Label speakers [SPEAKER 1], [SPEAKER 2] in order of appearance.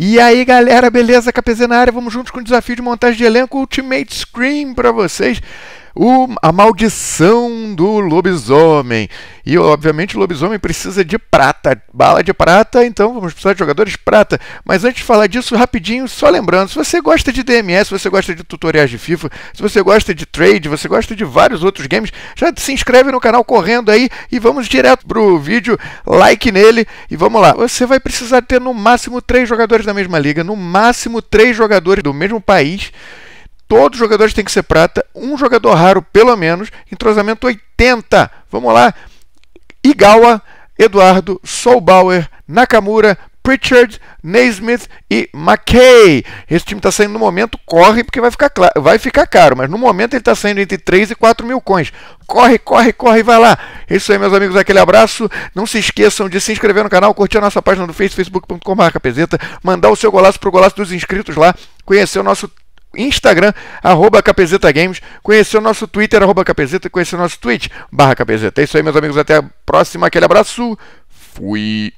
[SPEAKER 1] E aí, galera, beleza? KPZ na área, vamos juntos com o desafio de montagem de elenco Ultimate Screen para vocês. O, a maldição do lobisomem. E, obviamente, o lobisomem precisa de prata, bala de prata, então vamos precisar de jogadores prata. Mas antes de falar disso, rapidinho, só lembrando, se você gosta de DMS, se você gosta de tutoriais de FIFA, se você gosta de trade, você gosta de vários outros games, já se inscreve no canal correndo aí e vamos direto pro vídeo, like nele e vamos lá. Você vai precisar ter no máximo três jogadores da mesma liga, no máximo três jogadores do mesmo país. Todos os jogadores têm que ser prata, um jogador raro pelo menos, entrosamento 80. Vamos lá. Igawa, Eduardo, Soulbauer, Nakamura, Pritchard, Naismith e McKay. Esse time está saindo no momento, corre porque vai ficar, vai ficar caro, mas no momento ele está saindo entre 3 e 4 mil coins. Corre, corre, corre, vai lá. É isso aí, meus amigos, aquele abraço. Não se esqueçam de se inscrever no canal, curtir a nossa página do Facebook, facebook.com.br, mandar o seu golaço para o golaço dos inscritos lá, conhecer o nosso Instagram, arroba Capezeta Games, conhecer o nosso Twitter, arroba Capezeta, conhecer o nosso Twitch, barra Capezeta. É isso aí, meus amigos, até a próxima, aquele abraço, fui!